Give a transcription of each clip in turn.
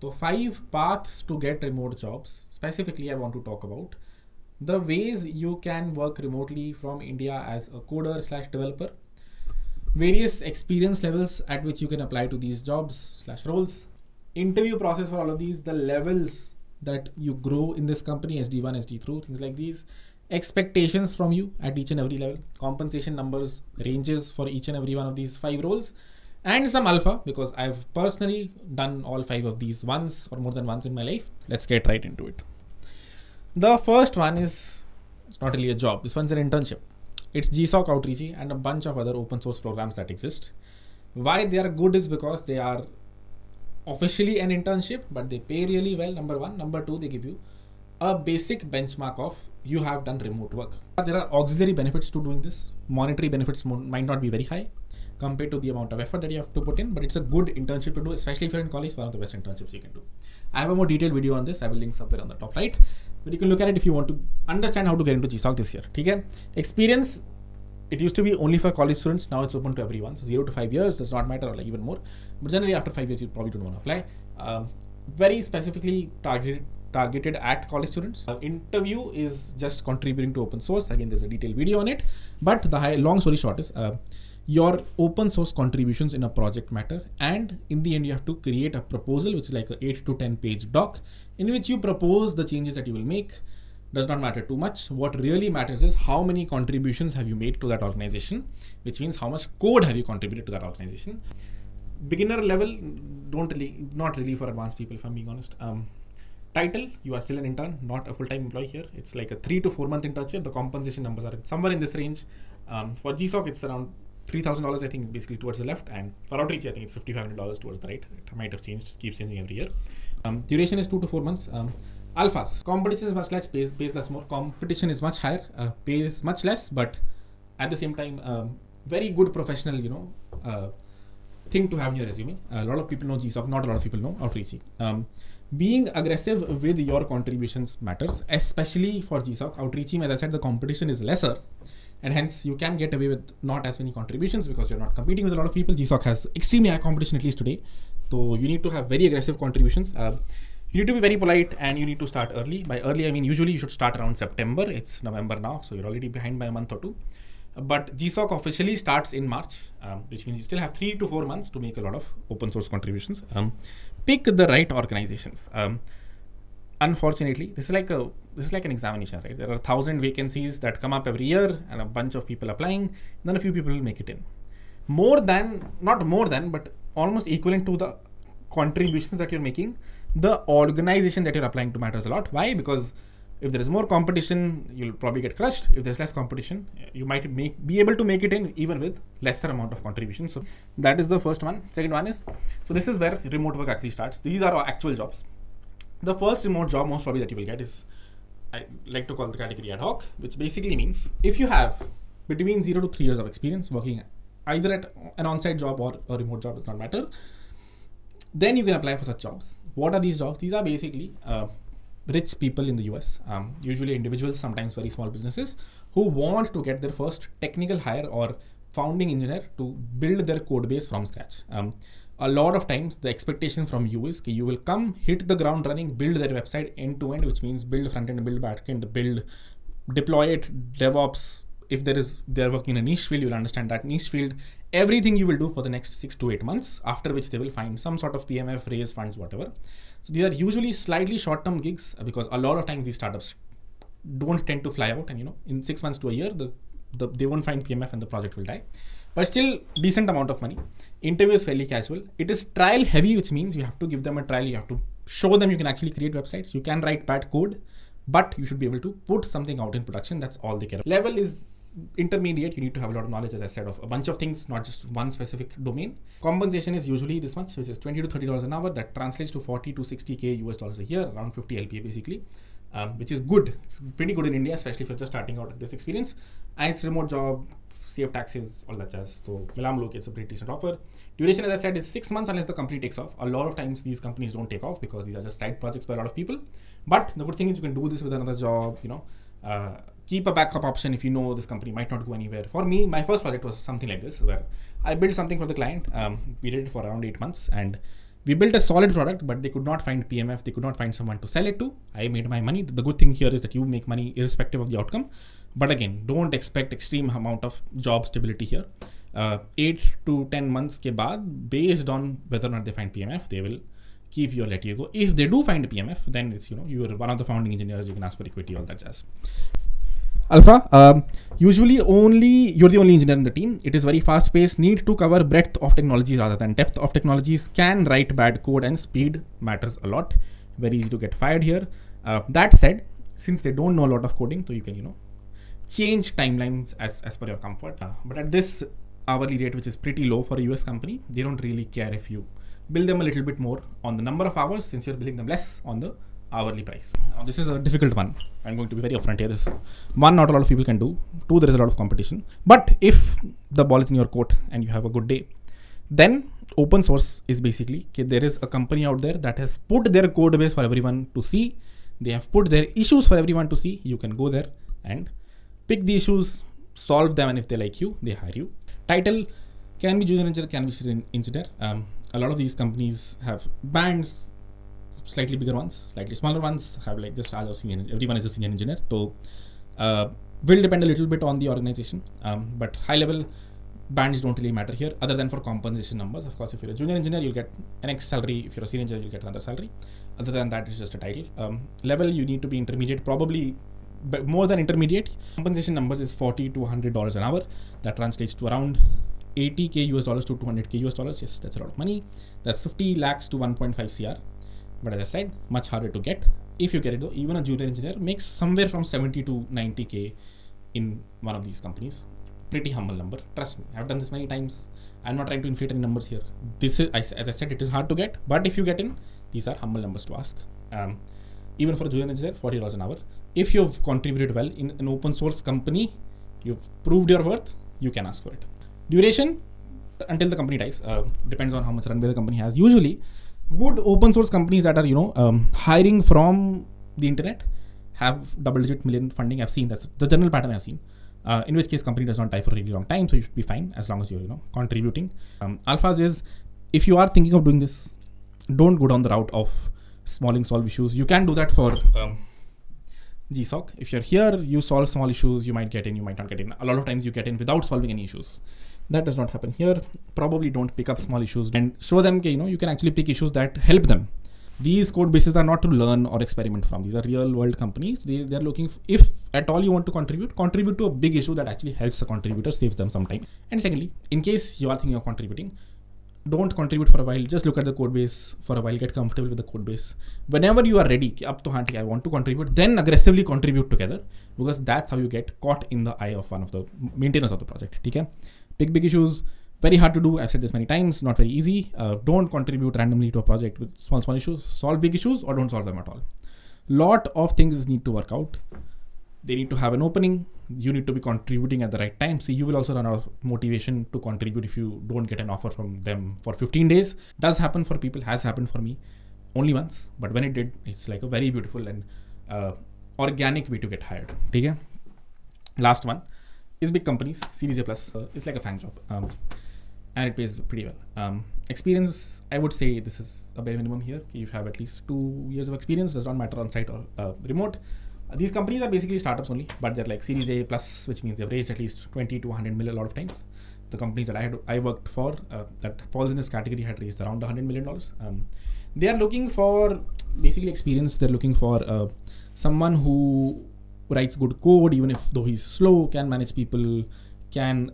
So five paths to get remote jobs. Specifically, I want to talk about the ways you can work remotely from India as a coder slash developer, various experience levels at which you can apply to these jobs slash roles, interview process for all of these, the levels that you grow in this company, SD1, SD2, things like these, expectations from you at each and every level, compensation numbers, ranges for each and every one of these five roles, and some alpha because I've personally done all five of these once or more than once in my life. Let's get right into it. The first one is it's not really a job. This one's an internship. It's GSOC Outreachy and a bunch of other open source programs that exist. Why they are good is because they are officially an internship, but they pay really well. Number one. Number two, they give you a basic benchmark of you have done remote work. There are auxiliary benefits to doing this. Monetary benefits might not be very high compared to the amount of effort that you have to put in, but it's a good internship to do, especially if you're in college, one of the best internships you can do. I have a more detailed video on this. I will link somewhere on the top right, but you can look at it if you want to understand how to get into GSOC this year. Okay? Experience, it used to be only for college students. Now it's open to everyone. So zero to five years does not matter or like even more, but generally after five years, you probably don't want to apply. Um, very specifically targeted targeted at college students. Uh, interview is just contributing to open source. Again, there's a detailed video on it. But the high, long story short is uh, your open source contributions in a project matter. And in the end you have to create a proposal which is like a 8 to 10 page doc in which you propose the changes that you will make. Does not matter too much. What really matters is how many contributions have you made to that organization which means how much code have you contributed to that organization. Beginner level don't really not really for advanced people if i'm being honest. Um, title you are still an intern not a full-time employee here. It's like a three to four month internship. The compensation numbers are somewhere in this range. Um, for gsoc it's around $3,000 I think basically towards the left and for outreachy I think it's $5,500 towards the right. It might have changed, keeps changing every year. Um, duration is two to four months. Um, alphas, competition is much less, pays, pays less more. Competition is much higher, uh, pays much less, but at the same time, um, very good professional, you know, uh, thing to have in your resume. A lot of people know GSOC, not a lot of people know Outreachy. Um, being aggressive with your contributions matters, especially for GSOC. Outreachy, as I said, the competition is lesser and hence you can get away with not as many contributions because you're not competing with a lot of people. GSOC has extremely high competition at least today, so you need to have very aggressive contributions. Uh, you need to be very polite and you need to start early. By early, I mean usually you should start around September. It's November now, so you're already behind by a month or two. But GSOC officially starts in March, um, which means you still have three to four months to make a lot of open source contributions. Um, pick the right organizations. Um, unfortunately, this is like a this is like an examination, right? There are thousand vacancies that come up every year, and a bunch of people applying. Then a few people will make it in. More than, not more than, but almost equivalent to the contributions that you're making, the organization that you're applying to matters a lot. Why? Because if there is more competition, you'll probably get crushed. If there's less competition, you might make be able to make it in even with lesser amount of contribution. So that is the first one. Second one is so this is where remote work actually starts. These are our actual jobs the first remote job most probably that you will get is I like to call the category ad hoc, which basically means if you have between zero to three years of experience working either at an on-site job or a remote job, it does not matter. Then you can apply for such jobs. What are these jobs? These are basically uh, rich people in the US, um, usually individuals, sometimes very small businesses, who want to get their first technical hire or founding engineer to build their code base from scratch. Um, a lot of times the expectation from you is that you will come hit the ground running build their website end to end which means build front end build back end build deploy it devops if there is they're working in a niche field you'll understand that niche field everything you will do for the next six to eight months after which they will find some sort of pmf raise funds whatever so these are usually slightly short term gigs because a lot of times these startups don't tend to fly out and you know in six months to a year the, the they won't find pmf and the project will die but still decent amount of money. Interview is fairly casual. It is trial heavy, which means you have to give them a trial. You have to show them you can actually create websites. You can write bad code, but you should be able to put something out in production. That's all they care. Level is intermediate. You need to have a lot of knowledge, as I said, of a bunch of things, not just one specific domain. Compensation is usually this much, which is 20 to 30 dollars an hour. That translates to 40 to 60k US dollars a year, around 50 LPA basically. Um, which is good. It's pretty good in India, especially if you're just starting out with this experience. And it's remote job, save taxes, all that jazz. So Milam it's a pretty decent offer. Duration, as I said, is six months unless the company takes off. A lot of times these companies don't take off because these are just side projects by a lot of people. But the good thing is you can do this with another job, you know, uh, keep a backup option if you know this company might not go anywhere. For me, my first project was something like this where I built something for the client. Um, we did it for around eight months and we built a solid product, but they could not find PMF. They could not find someone to sell it to. I made my money. The good thing here is that you make money irrespective of the outcome. But again, don't expect extreme amount of job stability here. Uh, eight to ten months ke baad, based on whether or not they find PMF, they will keep you or let you go. If they do find a PMF, then it's you know you are one of the founding engineers. You can ask for equity, all that jazz. Alpha, um, usually only you're the only engineer in the team. It is very fast paced, need to cover breadth of technologies rather than depth of technologies. Can write bad code and speed matters a lot. Very easy to get fired here. Uh, that said, since they don't know a lot of coding, so you can, you know, change timelines as, as per your comfort. Uh, but at this hourly rate, which is pretty low for a US company, they don't really care if you bill them a little bit more on the number of hours since you're billing them less on the hourly price. Now, this is a difficult one. I'm going to be very upfront here. This one, not a lot of people can do. Two, there is a lot of competition. But if the ball is in your court and you have a good day, then open source is basically okay, there is a company out there that has put their code base for everyone to see. They have put their issues for everyone to see. You can go there and pick the issues, solve them, and if they like you, they hire you. Title can be junior engineer, can be senior engineer. Um, a lot of these companies have bands slightly bigger ones, slightly smaller ones have like just other senior. Everyone is a senior engineer, so uh, will depend a little bit on the organization. Um, but high level bands don't really matter here, other than for compensation numbers. Of course, if you're a junior engineer, you'll get an X salary. If you're a senior engineer, you'll get another salary. Other than that, it's just a title. Um, level, you need to be intermediate, probably more than intermediate. Compensation numbers is 40 to 100 dollars an hour. That translates to around 80k US dollars to 200k US dollars. Yes, that's a lot of money. That's 50 lakhs to 1.5 CR. But as I said, much harder to get. If you get it though, even a junior engineer makes somewhere from 70 to 90k in one of these companies. Pretty humble number. Trust me, I've done this many times. I'm not trying to inflate any numbers here. This is, as I said, it is hard to get. But if you get in, these are humble numbers to ask. Um, even for a junior engineer, forty dollars an hour. If you've contributed well in an open source company, you've proved your worth. You can ask for it. Duration until the company dies uh, depends on how much runway the company has. Usually, good open source companies that are you know um, hiring from the internet have double digit million funding. I've seen that's the general pattern i've seen. Uh, in which case company does not die for a really long time so you should be fine as long as you're you know contributing. Um, alphas is if you are thinking of doing this don't go down the route of smalling solve issues. You can do that for um, gsoc if you're here you solve small issues you might get in you might not get in a lot of times you get in without solving any issues that does not happen here. Probably don't pick up small issues and show them, you know, you can actually pick issues that help them. These code bases are not to learn or experiment from. These are real world companies. They, they're looking, if at all you want to contribute, contribute to a big issue that actually helps a contributor, saves them some time. And secondly, in case you are thinking of contributing, don't contribute for a while. Just look at the code base for a while. Get comfortable with the code base. Whenever you are ready, up to I want to contribute. Then aggressively contribute together because that's how you get caught in the eye of one of the maintainers of the project. Okay? Big big issues. Very hard to do. I've said this many times. Not very easy. Uh, don't contribute randomly to a project with small small issues. Solve big issues or don't solve them at all. Lot of things need to work out they need to have an opening you need to be contributing at the right time. See you will also run out of motivation to contribute if you don't get an offer from them for 15 days. Does happen for people has happened for me only once. But when it did it's like a very beautiful and uh, organic way to get hired. okay last one is big companies. Series a plus uh, it's like a FAANG job um, and it pays pretty well. Um, experience i would say this is a bare minimum here. You have at least two years of experience. Does not matter on site or uh, remote these companies are basically startups only, but they're like Series A plus, which means they've raised at least 20 to 100 million a lot of times. The companies that I had I worked for uh, that falls in this category had raised around 100 million dollars. Um, they are looking for basically experience. They're looking for uh, someone who writes good code, even if though he's slow, can manage people, can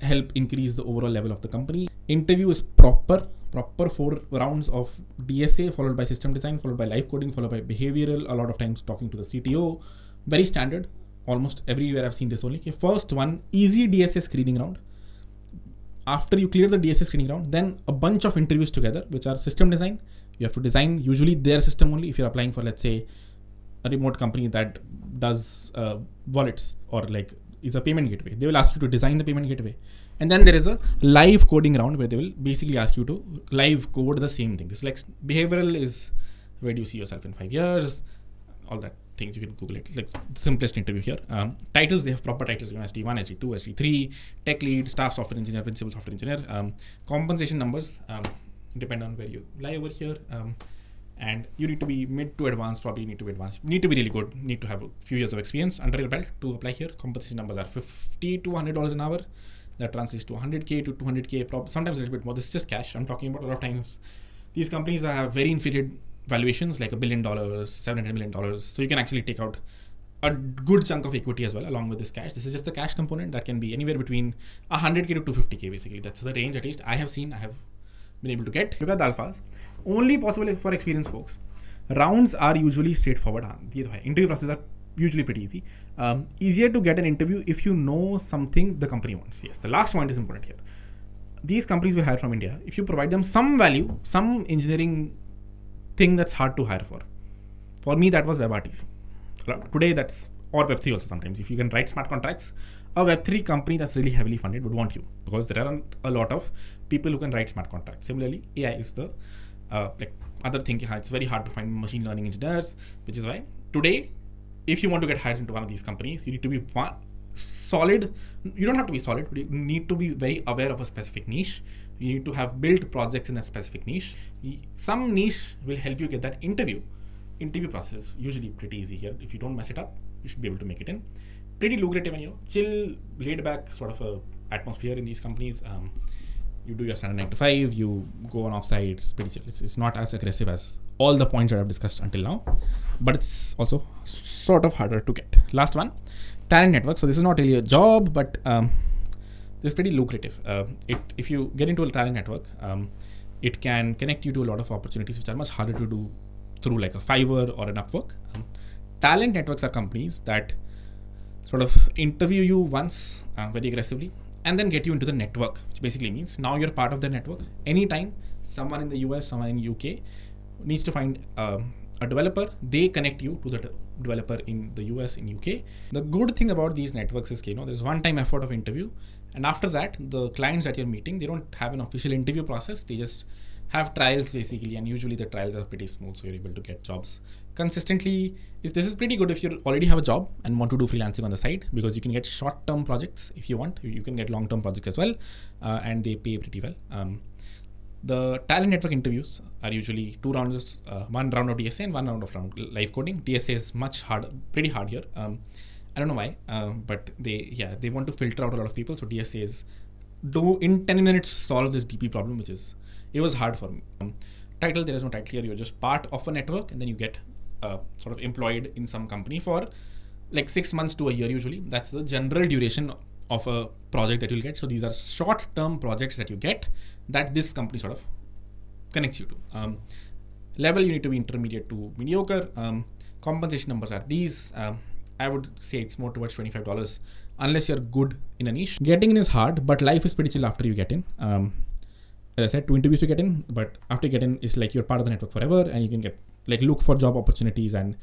help increase the overall level of the company. Interview is proper, proper four rounds of DSA followed by system design, followed by live coding, followed by behavioral. A lot of times talking to the CTO. Very standard. Almost everywhere I've seen this only. Okay, first one easy DSA screening round. After you clear the DSA screening round, then a bunch of interviews together, which are system design. You have to design usually their system only. If you're applying for, let's say, a remote company that does uh, wallets or like is a payment gateway. They will ask you to design the payment gateway. And then there is a live coding round where they will basically ask you to live code the same thing. This like behavioral is where do you see yourself in five years? All that things you can Google it. Like the simplest interview here. Um, titles they have proper titles. You know, SD1, SD2, SD3, tech lead, staff software engineer, principal software engineer. Um, compensation numbers. Um, depend on where you lie over here. And you need to be mid to advanced, probably need to be advanced. Need to be really good. Need to have a few years of experience under your belt to apply here. Compensation numbers are 50 to 100 dollars an hour. That translates to 100k to 200k, prob- sometimes a little bit more. This is just cash. I'm talking about a lot of times. These companies have very inflated valuations, like a billion dollars, 700 million dollars. So you can actually take out a good chunk of equity as well along with this cash. This is just the cash component that can be anywhere between 100k to 250k basically. That's the range at least I have seen. I have been able to get. Look at the alphas. Only possible for experienced folks. Rounds are usually straightforward. Interview processes are usually pretty easy. Um, easier to get an interview if you know something the company wants. Yes, the last point is important here. These companies we hire from India, if you provide them some value, some engineering thing that's hard to hire for. For me, that was WebRTC. Today, that's or Web3 also sometimes. If you can write smart contracts, a Web3 company that's really heavily funded would want you because there aren't a lot of people who can write smart contracts. Similarly, AI is the uh, like other thing. It's very hard to find machine learning engineers, which is why today, if you want to get hired into one of these companies, you need to be one, solid. You don't have to be solid, but you need to be very aware of a specific niche. You need to have built projects in that specific niche. Some niche will help you get that interview. Interview process is usually pretty easy here. If you don't mess it up, you should be able to make it in. Pretty lucrative and you know, chill, laid back sort of a atmosphere in these companies. Um, you do your standard nine to five, you go on offsite, it's pretty chill. It's, it's not as aggressive as all the points that I've discussed until now, but it's also sort of harder to get. Last one, talent network. So this is not really a job, but um, this is pretty lucrative. Uh, it if you get into a talent network, um, it can connect you to a lot of opportunities which are much harder to do through like a Fiverr or an Upwork. Um, talent networks are companies that sort of interview you once uh, very aggressively and then get you into the network, which basically means now you're part of the network. Anytime someone in the US, someone in UK needs to find um, a developer, they connect you to the de- developer in the US, in UK. The good thing about these networks is, you know, there's one time effort of interview. And after that, the clients that you're meeting, they don't have an official interview process. They just have trials basically and usually the trials are pretty smooth so you're able to get jobs consistently. If this is pretty good if you already have a job and want to do freelancing on the side because you can get short-term projects if you want you can get long-term projects as well uh, and they pay pretty well. Um, the talent network interviews are usually two rounds uh, one round of dsa and one round of round live coding. Dsa is much hard pretty hard here. Um, i don't know why uh, but they yeah they want to filter out a lot of people so dsa is do in 10 minutes solve this dp problem which is it was hard for me. Um, title, there is no title here. You're just part of a network, and then you get uh, sort of employed in some company for like six months to a year usually. That's the general duration of a project that you'll get. So these are short-term projects that you get that this company sort of connects you to. Um, level you need to be intermediate to mediocre. Um, compensation numbers are these. Um, I would say it's more towards $25 unless you're good in a niche. Getting in is hard, but life is pretty chill after you get in. Um, I said, two interviews to get in, but after you get in, it's like you're part of the network forever, and you can get like look for job opportunities and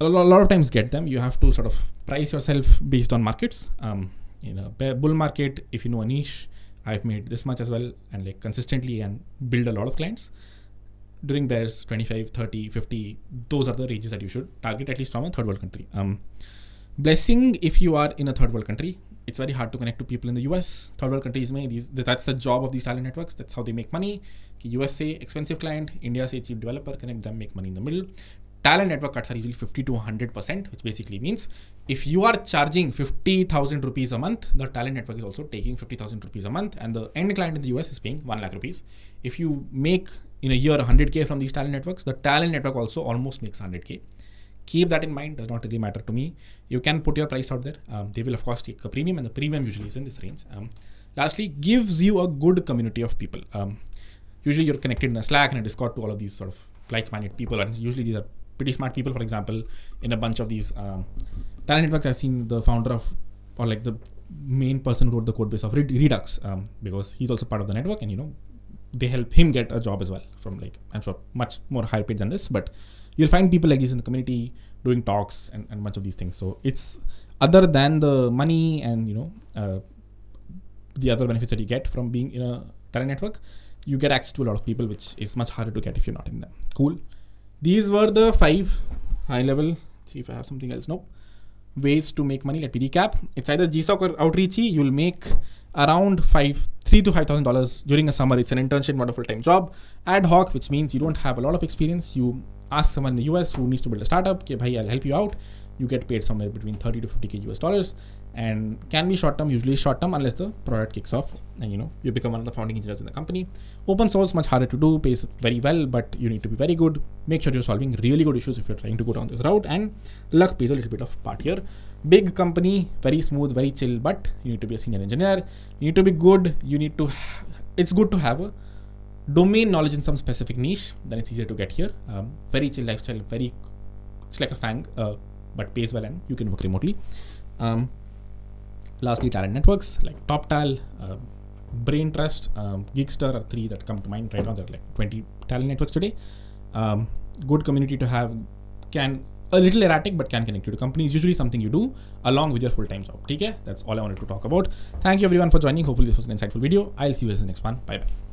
a lot, of times get them. You have to sort of price yourself based on markets. Um, in a bull market, if you know a niche, I've made this much as well, and like consistently and build a lot of clients. During bears, 25, 30, 50, those are the ranges that you should target at least from a third world country. Um, blessing if you are in a third world country it's very hard to connect to people in the US. Third world countries may these that's the job of these talent networks. That's how they make money. USA expensive client, India say cheap developer, connect them, make money in the middle. Talent network cuts are usually 50 to 100 percent, which basically means if you are charging 50,000 rupees a month, the talent network is also taking 50,000 rupees a month, and the end client in the US is paying 1 lakh rupees. If you make in a year 100k from these talent networks, the talent network also almost makes 100k keep that in mind does not really matter to me. You can put your price out there. Um, they will of course take a premium and the premium usually is in this range. Um, lastly gives you a good community of people. Um, usually you're connected in a slack and a discord to all of these sort of like-minded people and usually these are pretty smart people. For example in a bunch of these um, talent networks i've seen the founder of or like the main person who wrote the code base of redux um, because he's also part of the network and you know they help him get a job as well from like i'm sure much more higher paid than this but you'll find people like this in the community doing talks and, and bunch of these things. So it's other than the money and you know uh, the other benefits that you get from being in a talent network you get access to a lot of people which is much harder to get if you're not in them. Cool. These were the five high level see if i have something else. Nope ways to make money let me recap it's either gsoc or outreachy you'll make around five three to five thousand dollars during a summer. It's an internship, not a full-time job. Ad hoc, which means you don't have a lot of experience. You ask someone in the US who needs to build a startup, okay, bhai, I'll help you out. You get paid somewhere between 30 to 50k US dollars, and can be short term. Usually short term unless the product kicks off and you know you become one of the founding engineers in the company. Open source much harder to do, pays very well, but you need to be very good. Make sure you're solving really good issues if you're trying to go down this route, and luck plays a little bit of part here big company very smooth very chill but you need to be a senior engineer you need to be good you need to it's good to have a domain knowledge in some specific niche then it's easier to get here um, very chill lifestyle very it's like a FAANG uh, but pays well and you can work remotely. Um, lastly talent networks like toptal uh, Braintrust um, gigster are three that come to mind right now. There are like 20 talent networks today. Um, good community to have can a little erratic but can connect you to companies. Usually something you do along with your full-time job. Okay? That's all i wanted to talk about. Thank you everyone for joining. Hopefully this was an insightful video. I'll see you guys in the next one. Bye bye